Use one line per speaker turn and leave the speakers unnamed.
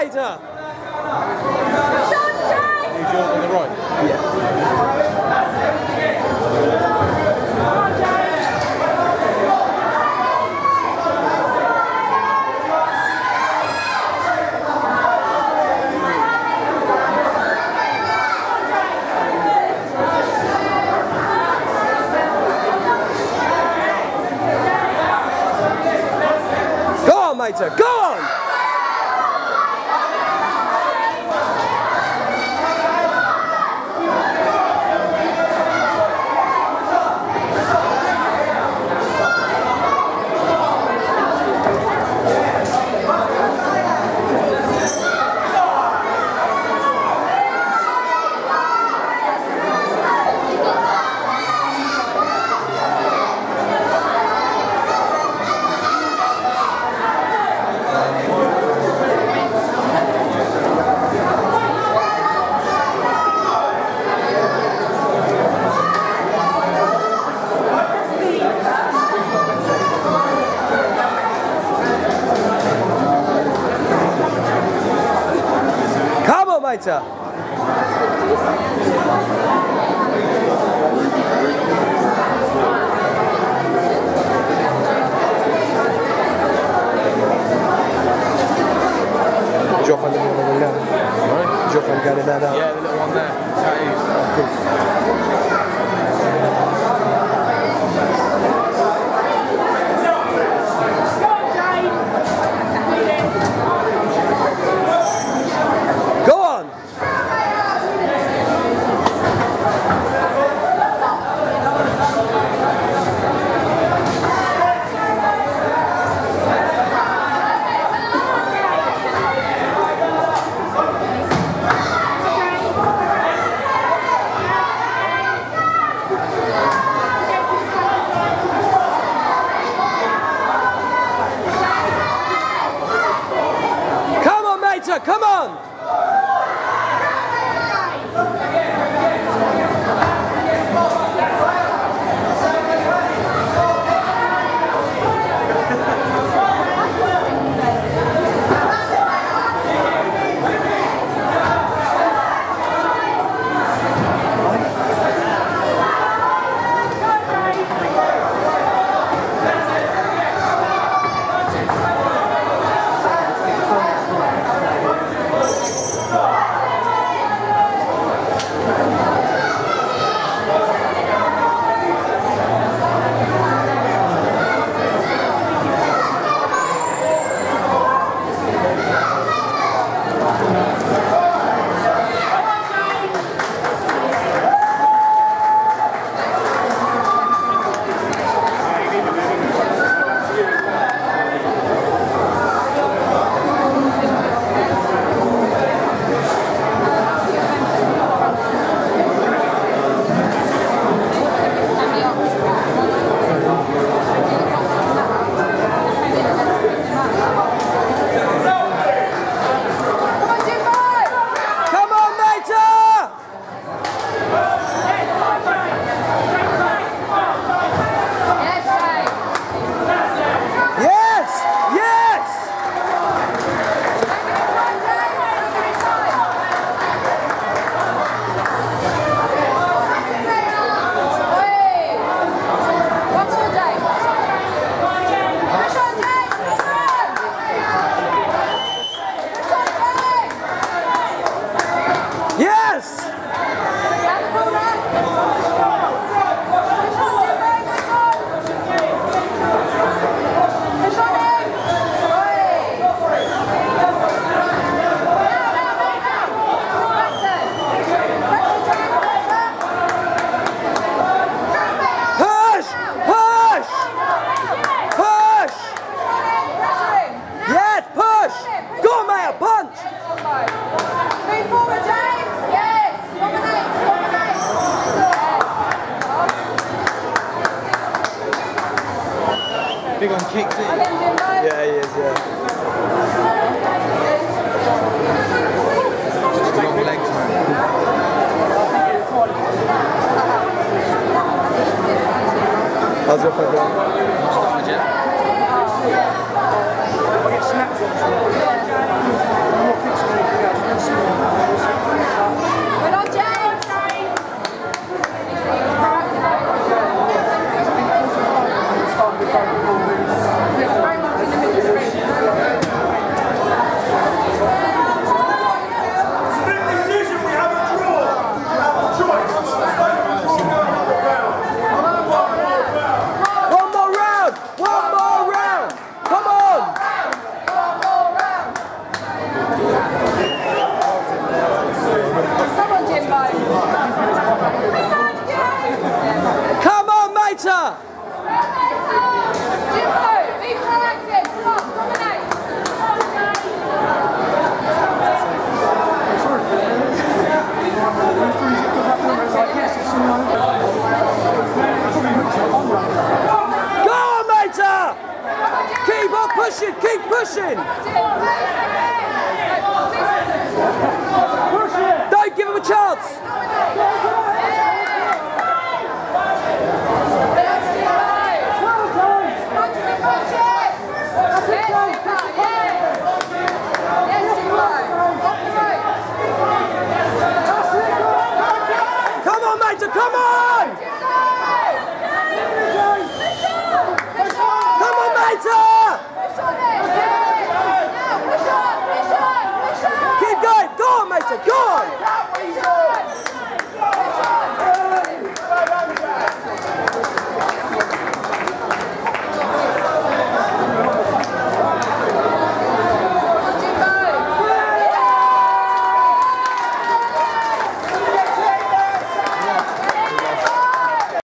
Go on the right.
Yeah.
Go! した。Hacı Fakat.
Mustafa Hacı.
Pushing, keep pushing.